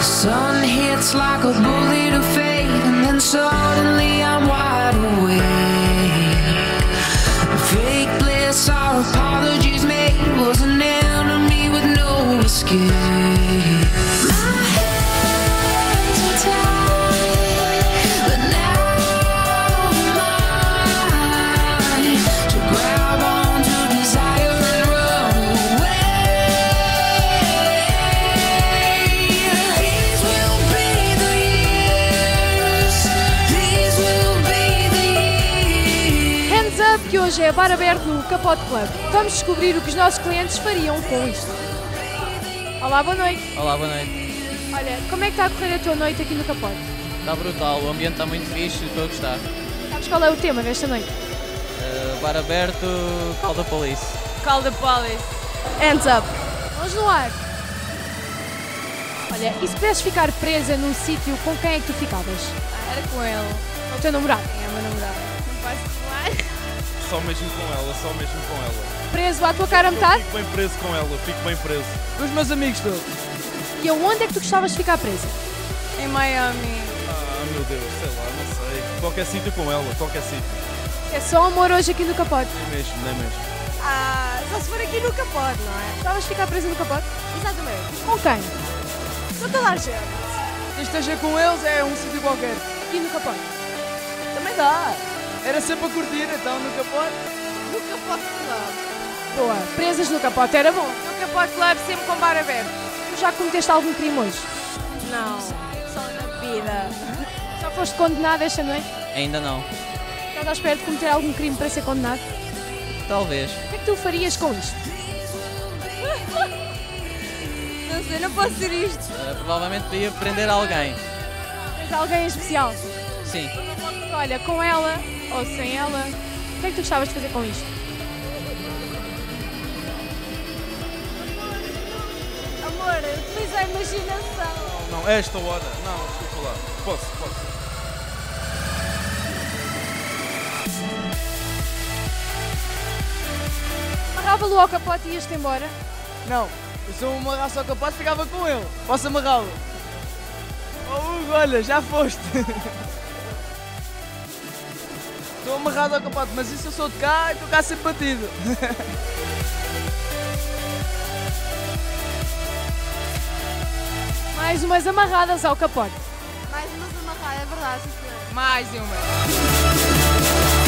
The sun hits like a bullet of fate, and then suddenly I'm wide que hoje é bar aberto no Capote Club. Vamos descobrir o que os nossos clientes fariam com isto. Olá, boa noite. Olá, boa noite. Olha, como é que está a correr a tua noite aqui no Capote? Está brutal, o ambiente está muito fixe, estou a gostar. Sabes qual é o tema desta noite? Uh, bar aberto, call the police. Call the police. Hands up. Vamos no ar. Olha, e se pudesses ficar presa num sítio, com quem é que tu ficavas? Era com ele. Com o teu namorado? É o meu namorado. Não posso falar. Só mesmo com ela, só mesmo com ela. Preso à tua cara a metade? Fico bem preso com ela, fico bem preso. Com os meus amigos todos. E aonde é que tu gostavas de ficar presa? Em Miami. Ah, meu Deus, sei lá, não sei. Qualquer sítio com ela, qualquer sítio. É só amor hoje aqui no Capote. Nem mesmo, nem mesmo. Ah, só se for aqui no capote, não é? Gostavas de ficar presa no Capote? Exatamente. Com quem? Com toda a gente. Se esteja com eles é um sítio qualquer. Aqui no Capote. Também dá. Era sempre a curtir, então no capote. No capote club. Boa. Presas no Capote era bom. No capote club sempre com bar aberto. Tu já cometeste algum crime hoje? Não, só na vida. Já foste condenado esta noite? Ainda não. Estás à espera de cometer algum crime para ser condenado? Talvez. O que é que tu farias com isto? Não sei, não posso ser isto. Uh, provavelmente podia prender alguém. Tens alguém em especial? Sim. Olha, com ela ou sem ela, o que é que tu gostavas de fazer com isto? Amor, utiliza a imaginação. Não, é esta hora. Não, desculpa lá. Posso, posso. Amarrava-lo ao capote e ias-te embora? Não, eu sou uma raça ao capote ficava com ele. Posso amarrá-lo? Oh Hugo, olha, já foste. Estou amarrado ao capote, mas isso eu sou de cá e estou cá sempre batido. Mais umas amarradas ao capote. Mais umas amarrar, é verdade, sim, senhor. Mais uma.